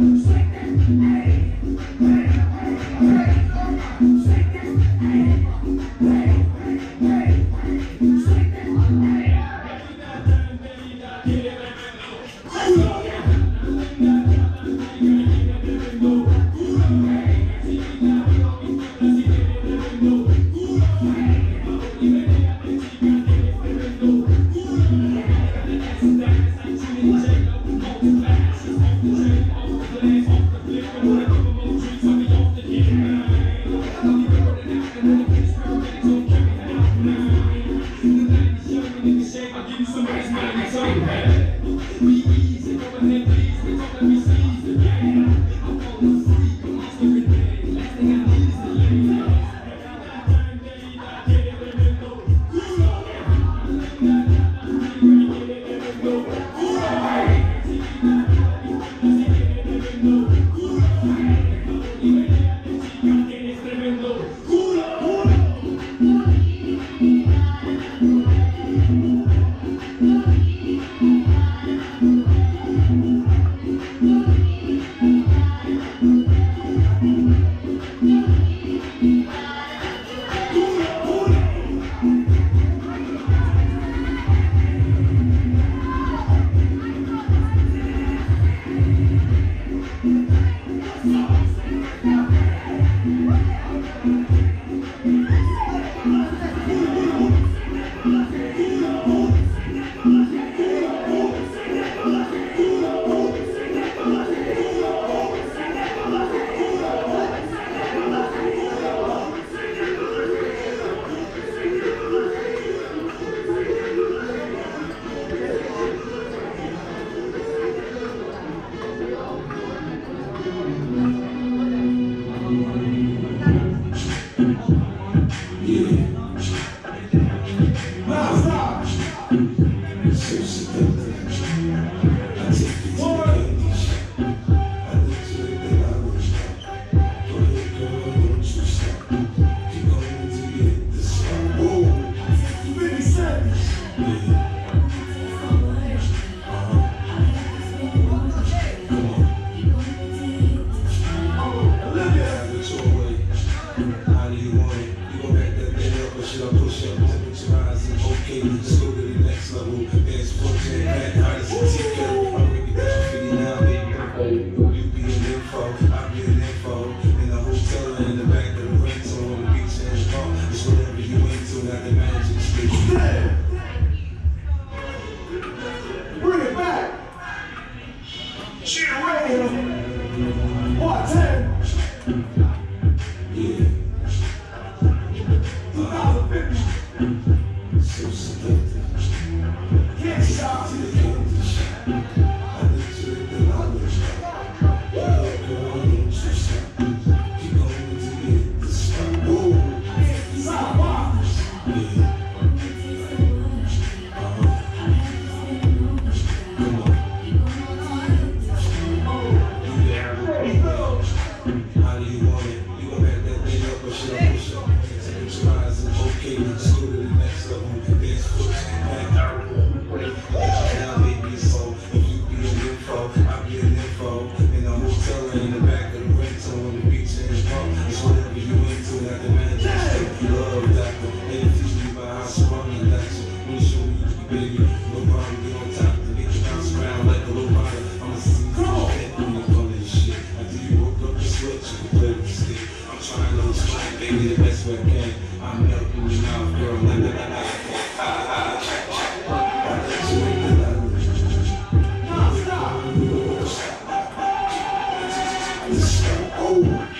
Shake that. Hey. Martin! How do you want it? You gon' have that thing up, but should I push up? Take a tries and okay, the best. I'm melting your mouth, girl. La la la la. Oh.